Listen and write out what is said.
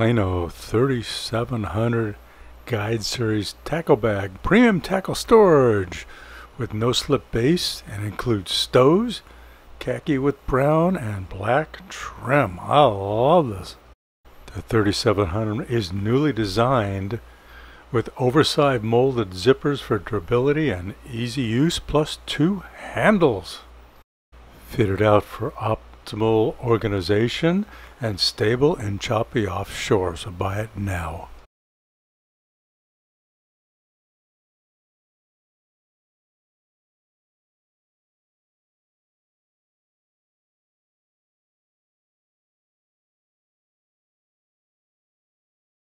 Plano 3700 Guide Series tackle bag, premium tackle storage with no slip base and includes stows, khaki with brown and black trim. I love this. The 3700 is newly designed with oversized molded zippers for durability and easy use plus two handles. Fitted out for optimal organization and stable and choppy offshore, so buy it now.